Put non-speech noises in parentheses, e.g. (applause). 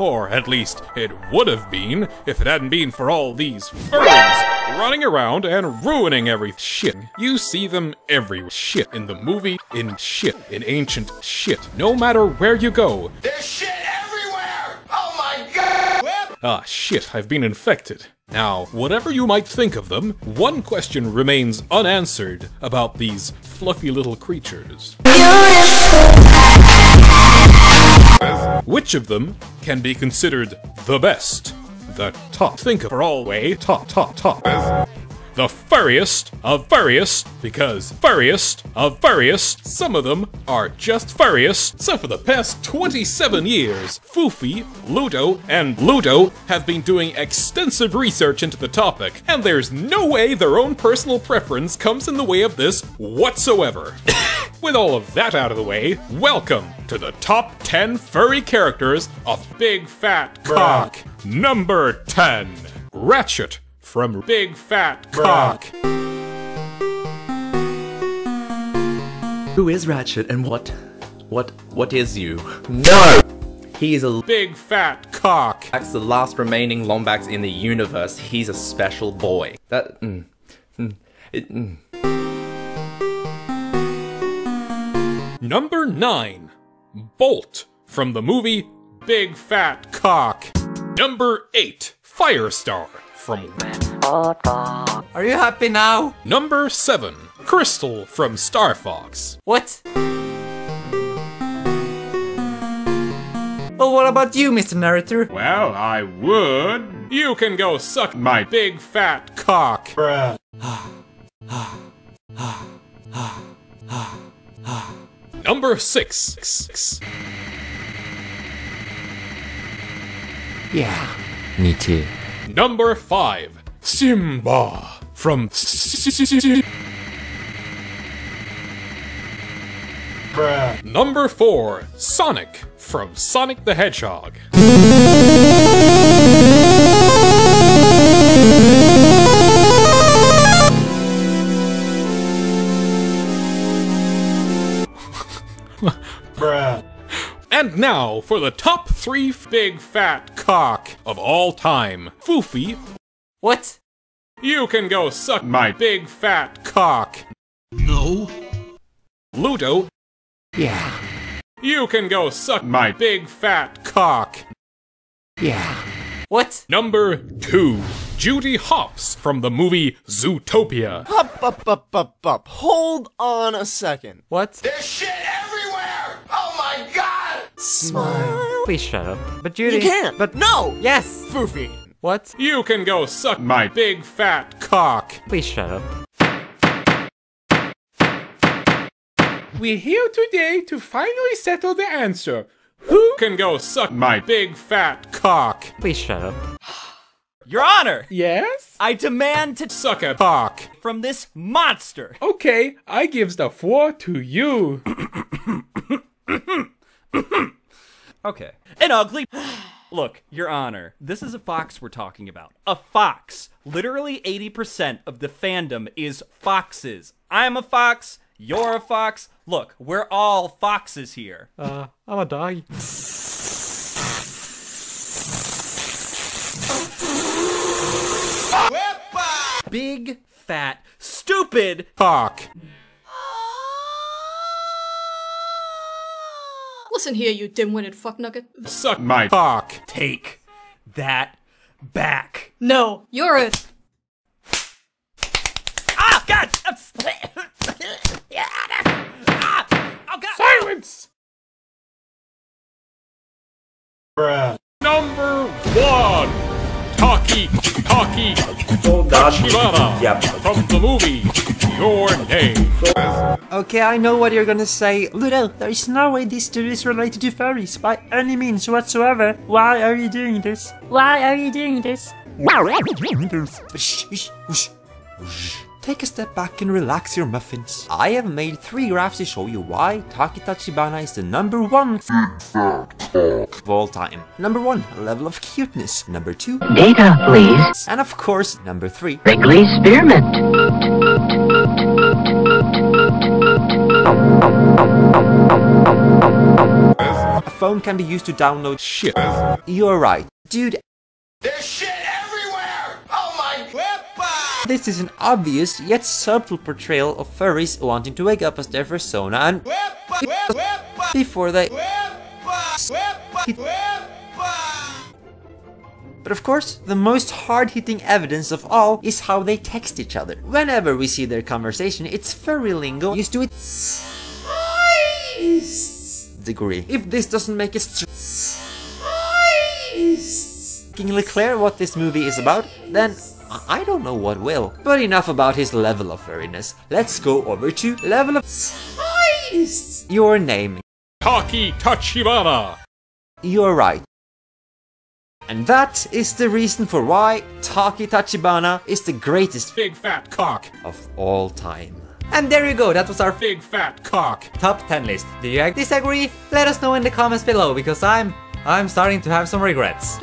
Or at least it would have been if it hadn't been for all these furries running around and ruining every shit. You see them every shit in the movie, in shit, in ancient shit. No matter where you go. There's shit everywhere! Oh my god! Ah, shit, I've been infected. Now, whatever you might think of them, one question remains unanswered about these fluffy little creatures. Which of them can be considered the best? The top. Think of all way top, top, top. The furriest of furriest, because furriest of furriest, some of them are just furriest. So for the past 27 years, Foofy, Ludo, and Ludo have been doing extensive research into the topic, and there's no way their own personal preference comes in the way of this whatsoever. (laughs) With all of that out of the way, welcome to the top 10 furry characters of Big Fat Cock. Number 10, Ratchet from Big Fat Cock. Who is Ratchet and what, what, what is you? No! He is a Big Fat Cock. That's the last remaining Lombax in the universe. He's a special boy. That, mm, mm, it, mm. Number 9, Bolt from the movie Big Fat Cock. Number 8, Firestar from Are you happy now? Number 7, Krystal from Star Fox. What? Well, what about you, Mr. Narrator? Well, I would. You can go suck my big fat cock. (sighs) (sighs) (sighs) Number 6. Yeah, me too. Number 5, Simba from Number 4, Sonic from Sonic the Hedgehog. And now for the top 3 big fat cock of all time. Foofy, What? you can go suck my big fat cock. No. Ludo, Yeah, you can go suck my big fat cock. yeah. What? Number 2, Judy Hopps from the movie Zootopia. Up, up, up, up, up. Hold on a second. What? This shit everywhere! Oh my god! Smile. Please shut up. But Judy. You can't. But no. yes. Foofy. What? You can go suck my big fat cock. Please shut up. We're here today to finally settle the answer. Who can go suck my big fat cock? Please shut up. Your Honor, Yes? I demand to Suck a cock. from this monster. Okay, I gives the floor to you. (laughs) Okay. An ugly. (sighs) Look, Your Honor, this is a fox we're talking about. A fox. Literally 80% of the fandom is foxes. I'm a fox. You're a fox. Look, we're all foxes here. Uh, I'm a dog. Big, fat, stupid. Cock. Listen here, you dim-witted fucknugget. Suck my cock. Take that back. No, you're a. Ah, God! Ah, oh, God! Silence! Number one! Taki, Taki, Tachibana from the movie Your Name. Okay, I know what you're gonna say. Ludo, there is no way this dude is related to furries by any means whatsoever. Why are you doing this? Why are you doing this? Shh, shh, shh, shh. Take a step back and relax your muffins. I have made three graphs to show you why Taki Tachibana is the number one of all time. Number one, level of cuteness. Number two, Data, please. and of course, number three, Wrigley Spearmint. a phone can be used to download Shit. You're right. Dude, There's shit this is an obvious yet subtle portrayal of furries wanting to wake up as their persona and before they But of course, the most hard-hitting evidence of all is how they text each other. Whenever we see their conversation, it's furry lingo used to its degree. If this doesn't make it strikingly clear what this movie is about, then I don't know what will. But enough about his level of furriness. Let's go over to level of size. Your name. Taki Tachibana. You're right. And that is the reason for why Taki Tachibana is the greatest Big fat cock. of all time. And there you go, that was our Big fat cock. Top 10 list. Do you disagree? Let us know in the comments below because I'm I'm starting to have some regrets.